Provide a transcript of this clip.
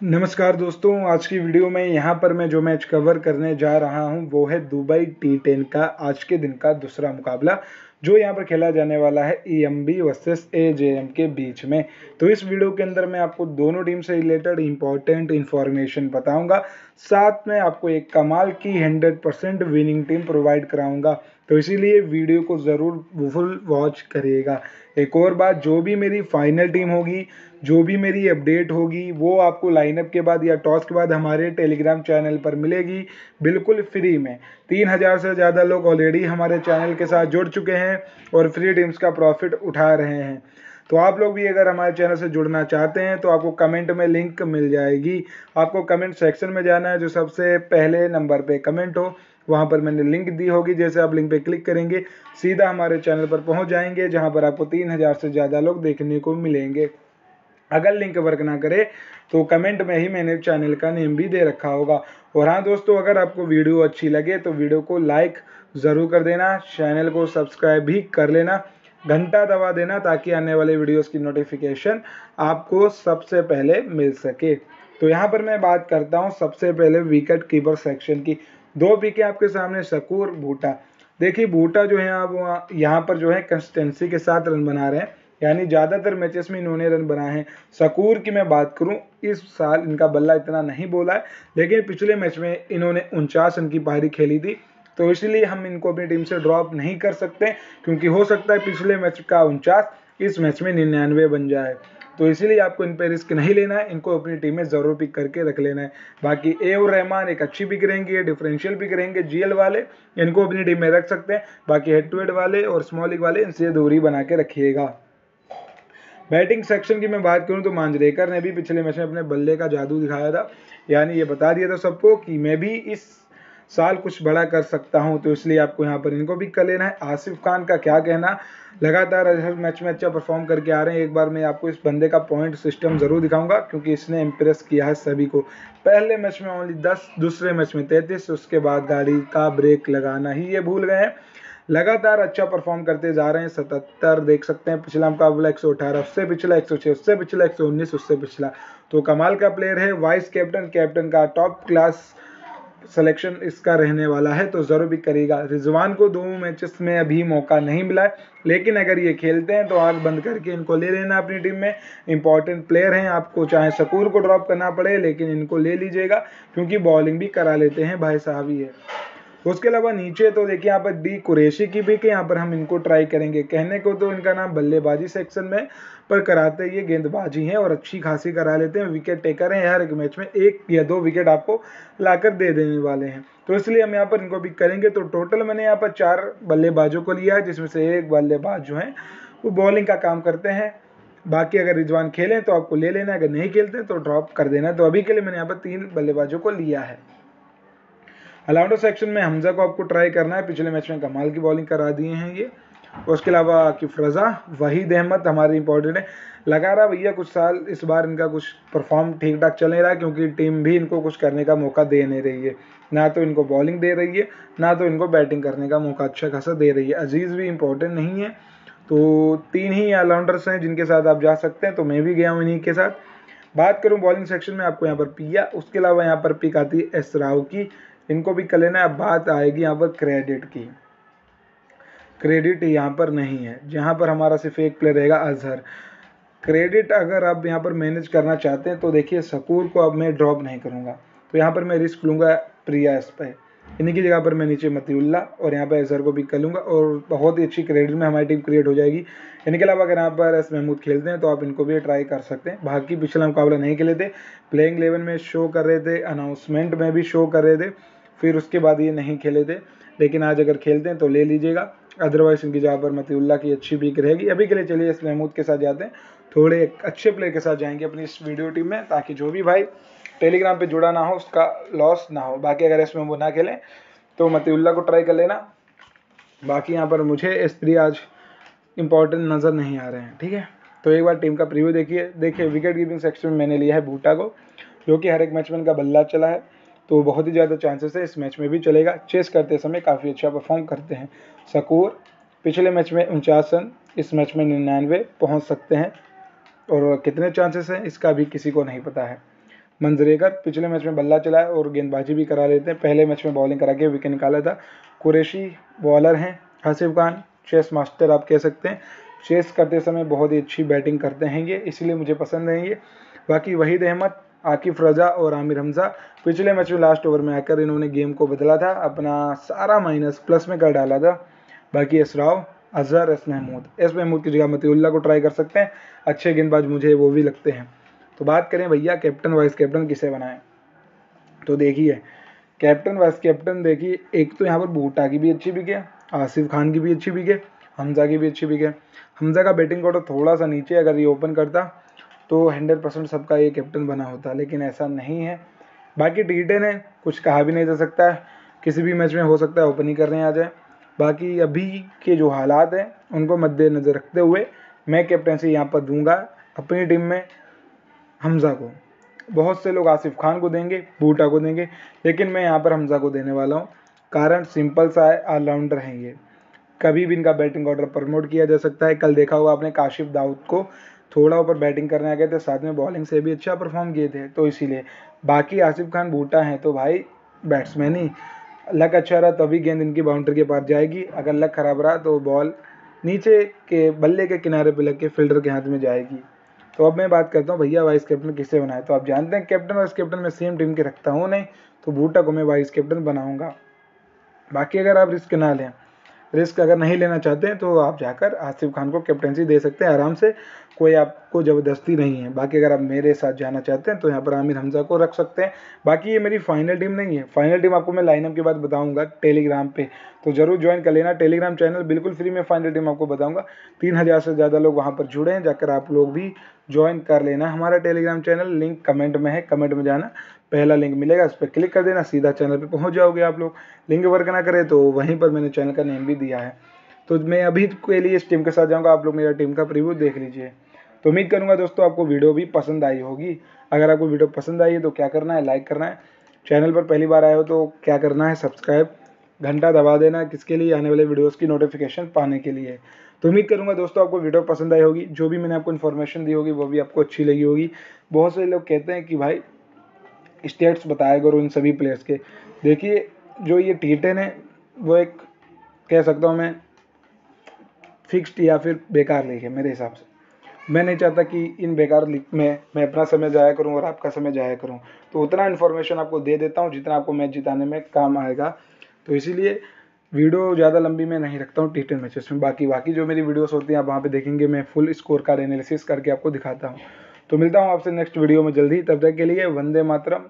नमस्कार दोस्तों, आज की वीडियो में यहाँ पर मैं जो मैच कवर करने जा रहा हूँ, वो है दुबई टी टेन का, आज के दिन का दूसरा मुकाबला, जो यहाँ पर खेला जाने वाला है E M B versus A J M के बीच में। तो इस वीडियो के अंदर मैं आपको दोनों टीम से रिलेटेड इंपॉर्टेंट इन्फॉर्मेशन बताऊँगा, साथ में आपको एक कमाल की hundred percent winning team provide कराऊँगा। तो इसीलिए वीडियो को ज़रूर फुल वॉच करिएगा। एक और बात, जो भी मेरी फाइनल टीम होगी, जो भी मेरी अपडेट होगी, वो आपको लाइनअप के बाद या टॉस के बाद हमारे टेलीग्राम चैनल पर मिलेगी, बिल्कुल फ्री में। तीन हज़ार से ज़्यादा लोग ऑलरेडी हमारे चैनल के साथ जुड़ चुके हैं और फ्री टीम्स का प्रॉफिट उठा रहे हैं। तो आप लोग भी अगर हमारे चैनल से जुड़ना चाहते हैं तो आपको कमेंट में लिंक मिल जाएगी। आपको कमेंट सेक्शन में जाना है, जो सबसे पहले नंबर पे कमेंट हो। वहाँ पर मैंने लिंक दी होगी, जैसे आप लिंक पे क्लिक करेंगे, सीधा हमारे चैनल पर पहुँच जाएँगे, जहाँ पर आपको तीन हज़ार से ज़्यादा लोग देखने को मिलेंगे। अगर लिंक वर्क ना करे तो कमेंट में ही मैंने चैनल का नेम भी दे रखा होगा। और हाँ दोस्तों, अगर आपको वीडियो अच्छी लगे तो वीडियो को लाइक ज़रूर कर देना, चैनल को सब्सक्राइब भी कर लेना, घंटा दबा देना, ताकि आने वाले वीडियोस की नोटिफिकेशन आपको सबसे पहले मिल सके। तो यहाँ पर मैं बात करता हूँ सबसे पहले विकेट कीपर सेक्शन की। दो पिकें आपके सामने शकूर बूटा देखिए बूटा जो है आप यहाँ पर जो है कंसिस्टेंसी के साथ रन बना रहे हैं। यानी ज़्यादातर मैचेस में इन्होंने रन बनाए हैं। सकूर की मैं बात करूँ, इस साल इनका बल्ला इतना नहीं बोला है। लेकिन पिछले मैच में इन्होंने उनचास रन की पारी खेली थी। तो इसलिए हम इनको अपनी टीम से ड्रॉप नहीं कर सकते, क्योंकि हो सकता है पिछले मैच का उनचास, इस मैच में निन्यानवे बन जाए। तो इसीलिए आपको इन पर रिस्क नहीं लेना है, इनको अपनी टीम में ज़रूर पिक करके रख लेना है। बाकी ए और रहमान एक अच्छी पिक रहेंगे डिफरेंशियल पिक रहेंगे जीएल वाले, इनको अपनी टीम में रख सकते हैं। बाकी हेड टू हेड वाले और स्मॉल लीग वाले, इनसे दूरी बना के रखिएगा। बैटिंग सेक्शन की मैं बात करूँ तो मांजरेकर ने भी पिछले मैच में अपने बल्ले का जादू दिखाया था। यानी ये बता दिया था सबको कि मैं भी इस साल कुछ बड़ा कर सकता हूँ तो इसलिए आपको यहाँ पर इनको भी कर लेना है। आसिफ खान का क्या कहना? लगातार हर मैच में अच्छा परफॉर्म करके आ रहे हैं। एक बार मैं आपको इस बंदे का पॉइंट सिस्टम ज़रूर दिखाऊँगा, क्योंकि इसने इम्प्रेस किया है सभी को। पहले मैच में ओनली दस, दूसरे मैच में तैंतीस, उसके बाद गाड़ी का ब्रेक लगाना ही ये भूल गए हैं। लगातार अच्छा परफॉर्म करते जा रहे हैं, सतहत्तर देख सकते हैं। पिछला मुकाबला एक सौ अठारह, उससे पिछला एक सौ छः उससे पिछला एक सौ उन्नीस, उससे पिछला। तो कमाल का प्लेयर है वाइस कैप्टन कैप्टन का टॉप क्लास सिलेक्शन इसका रहने वाला है तो ज़रूर भी करेगा। रिजवान को दो मैचेस में अभी मौका नहीं मिला है, लेकिन अगर ये खेलते हैं तो आग बंद करके इनको ले लेना अपनी टीम में। इंपॉर्टेंट प्लेयर हैं, आपको चाहे सकूर को ड्रॉप करना पड़े, लेकिन इनको ले लीजिएगा, क्योंकि बॉलिंग भी करा लेते हैं भाई साहब है उसके अलावा नीचे तो देखिए, यहाँ पर डी कुरेशी की भी कि यहाँ पर हम इनको ट्राई करेंगे। कहने को तो इनका नाम बल्लेबाजी सेक्शन में पर कराते ये गेंदबाजी हैं और अच्छी खासी करा लेते हैं। विकेट टेकर हैं हर एक मैच में। एक या दो विकेट आपको लाकर दे देने वाले हैं। तो इसलिए हम यहाँ पर इनको भी करेंगे। तो टोटल मैंने यहाँ पर चार बल्लेबाजों को लिया है, जिसमें से एक बल्लेबाज जो हैं, वो बॉलिंग का काम करते हैं। बाकी अगर रिजवान खेलें तो आपको ले लेना है अगर नहीं खेलते तो ड्रॉप कर देना। तो अभी के लिए मैंने यहाँ पर तीन बल्लेबाजों को लिया है। अलाउंडो सेक्शन में हमजा को आपको ट्राई करना है। पिछले मैच में कमाल की बॉलिंग करा दिए हैं ये। उसके अलावा आकिफ रज़ा, वहीद अहमद हमारे इंपॉर्टेंट है। लगा रहा भैया कुछ साल इस बार इनका कुछ परफॉर्म ठीक ठाक चल नहीं रहा क्योंकि टीम भी इनको कुछ करने का मौका दे नहीं रही है। ना तो इनको बॉलिंग दे रही है, ना तो इनको बैटिंग करने का मौका अच्छा खासा दे रही है। अज़ीज़ भी इंपॉर्टेंट नहीं है तो तीन ही ऑलराउंडर्स हैं जिनके साथ आप जा सकते हैं तो मैं भी गया हूँ इन्हीं के साथ। बात करूँ बॉलिंग सेक्शन में, आपको यहाँ पर पिया उसके अलावा यहाँ पर पिक आती है एस राव की। इनको भी कर लेना अब बात आएगी यहाँ पर क्रेडिट की। क्रेडिट यहाँ पर नहीं है, जहाँ पर हमारा सिर्फ़ एक प्लेयर रहेगा अजहर क्रेडिट अगर आप यहाँ पर मैनेज करना चाहते हैं तो देखिए सकूर को अब मैं ड्रॉप नहीं करूँगा। तो यहाँ पर मैं रिस्क लूँगा प्रिया एस पे। इन्हीं की जगह पर मैं नीचे मतीउल्ला और यहाँ पर अजहर को भी कर लूँगा और बहुत ही अच्छी क्रेडिट में हमारी टीम क्रिएट हो जाएगी। इनके अलावा अगर यहाँ पर एस महमूद खेलते हैं तो आप इनको भी ट्राई कर सकते हैं। बाकी पिछला मुकाबला नहीं खेले थे। प्लेइंग इलेवन में शो कर रहे थे अनाउंसमेंट में भी शो कर रहे थे। फिर उसके बाद ये नहीं खेले थे। लेकिन आज अगर खेलते हैं तो ले लीजिएगा। अदरवाइज़ इनकी जगह पर मतीउल्ला की अच्छी वीक रहेगी। अभी के लिए चलिए इस महमूद के साथ जाते हैं। थोड़े अच्छे प्लेयर के साथ जाएँगे अपनी इस वीडियो टीम में, ताकि जो भी भाई टेलीग्राम पे जुड़ा ना हो, उसका लॉस ना हो। बाकी अगर इसमें वो ना खेलें तो मतीउल्ला को ट्राई कर लेना। बाकी यहाँ पर मुझे स्त्री आज इंपॉर्टेंट नज़र नहीं आ रहे हैं, ठीक है? तो एक बार टीम का प्रीव्यू देखिए। देखिए विकेट कीपिंग सेक्शन में मैंने लिया है बूटा को, जो कि हर एक मैच में इनका बल्ला चला है। तो बहुत ही ज़्यादा चांसेस है इस मैच में भी चलेगा। चेस करते समय काफ़ी अच्छा परफॉर्म करते हैं। सकूर पिछले मैच में उनचास रन, इस मैच में निन्यानवे पहुँच सकते हैं। और कितने चांसेस हैं, इसका भी किसी को नहीं पता है। मंजरेकर पिछले मैच में बल्ला चलाए और गेंदबाजी भी करा लेते हैं। पहले मैच में बॉलिंग करा के विकेट निकाला था। कुरेशी बॉलर हैं, आसिफ खान चेस मास्टर आप कह सकते हैं। चेस करते समय बहुत ही अच्छी बैटिंग करते हैं ये इसलिए मुझे पसंद है। ये बाकी वहीद अहमद आकिफ रजा और आमिर हमजा। पिछले मैच में लास्ट ओवर में आकर इन्होंने गेम को बदला था, अपना सारा माइनस प्लस में कर डाला था। बाकी इसराव अजहर एस महमूद। एस महमूद की जगह मतीउल्ला को ट्राई कर सकते हैं। अच्छे गेंदबाज मुझे वो भी लगते हैं। तो बात करें भैया कैप्टन वाइस कैप्टन किसे बनाएँ? तो देखिए कैप्टन वाइस कैप्टन देखिए, एक तो यहाँ पर बूटा की भी अच्छी बिके, आसिफ खान की भी अच्छी बिके, हमजा की भी अच्छी बिके। हमजा का बैटिंग ऑर्डर थोड़ा सा नीचे, अगर ये ओपन करता तो हंड्रेड परसेंट सबका ये कैप्टन बना होता, लेकिन ऐसा नहीं है। बाकी टी टेन है, कुछ कहा भी नहीं जा सकता है। किसी भी मैच में हो सकता है ओपनिंग करने आ जाए। बाकी अभी के जो हालात हैं, उनको मद्देनज़र रखते हुए मैं कैप्टनसी यहाँ पर दूँगा अपनी टीम में हमज़ा को। बहुत से लोग आसिफ खान को देंगे, बूटा को देंगे, लेकिन मैं यहाँ पर हमज़ा को देने वाला हूँ। कारण सिंपल सा है, ऑलराउंडर हैं ये कभी भी इनका बैटिंग ऑर्डर प्रमोट किया जा सकता है। कल देखा होगा आपने काशिफ दाऊद को थोड़ा ऊपर बैटिंग करने आ गए थे, साथ में बॉलिंग से भी अच्छा परफॉर्म किए थे तो इसीलिए। बाकी आसिफ खान बूटा हैं तो भाई बैट्समैन ही। लक अच्छा रहा, तभी गेंद इनकी बाउंड्री के पास जाएगी। अगर लक खराब रहा तो बॉल नीचे के, बल्ले के किनारे पर लग के फील्डर के हाथ में जाएगी। तो अब मैं बात करता हूँ, भैया वाइस कैप्टन किससे बनाए? तो आप जानते हैं कैप्टन वाइस कैप्टन मैं सेम टीम के रखता हूँ नहीं तो बूटा को मैं वाइस कैप्टन बनाऊँगा। बाकी अगर आप रिस्क ना लें रिस्क अगर नहीं लेना चाहते हैं तो आप जाकर आसिफ खान को कैप्टनसी दे सकते हैं, आराम से। कोई आपको ज़बरदस्ती नहीं है। बाकी अगर आप मेरे साथ जाना चाहते हैं तो यहाँ पर आमिर हमजा को रख सकते हैं। बाकी ये मेरी फाइनल टीम नहीं है। फाइनल टीम आपको मैं लाइनअप के बाद बताऊँगा टेलीग्राम पे। तो ज़रूर ज्वाइन कर लेना। टेलीग्राम चैनल बिल्कुल फ्री में फाइनल टीम आपको बताऊँगा। तीन हज़ार से ज़्यादा लोग वहाँ पर जुड़े हैं, जाकर आप लोग भी ज्वाइन कर लेना हमारा टेलीग्राम चैनल लिंक कमेंट में है कमेंट में जाना। पहला लिंक मिलेगा, उस पर क्लिक कर देना। सीधा चैनल पर पहुँच जाओगे आप लोग। लिंक वर्क ना करें तो वहीं पर मैंने चैनल का नेम भी दिया है। तो मैं अभी के लिए इस टीम के साथ जाऊँगा। आप लोग मेरा टीम का प्रीव्यू देख लीजिए। तो उम्मीद करूँगा दोस्तों आपको वीडियो भी पसंद आई होगी। अगर आपको वीडियो पसंद आई है तो क्या करना है? लाइक करना है। चैनल पर पहली बार आए हो तो क्या करना है? सब्सक्राइब घंटा दबा देना किसके लिए? आने वाले वीडियोस की नोटिफिकेशन पाने के लिए। तो उम्मीद करूँगा दोस्तों आपको वीडियो पसंद आई होगी। जो भी मैंने आपको इन्फॉर्मेशन दी होगी, वो भी आपको अच्छी लगी होगी। बहुत से लोग कहते हैं कि भाई स्टेट्स बताया करो इन सभी प्लेयर्स के। देखिए, जो ये टी है, वो एक कह सकता हूँ मैं फिक्स्ड या फिर बेकार लीग है मेरे हिसाब से। मैं नहीं चाहता कि इन बेकार लिख में, मैं अपना समय जाया करूँ और आपका समय जाया करूँ। तो उतना इन्फॉर्मेशन आपको दे देता हूँ जितना आपको मैच जिताने में काम आएगा। तो इसीलिए वीडियो ज़्यादा लंबी मैं नहीं रखता हूँ टी टेन मैचेस में। बाकी बाकी जो मेरी वीडियोस होती हैं आप वहाँ पर देखेंगे, मैं फुल स्कोर कार्ड एनालिसिस करके आपको दिखाता हूँ। तो मिलता हूँ आपसे नेक्स्ट वीडियो में जल्दी। तब तक के लिए वंदे मातरम।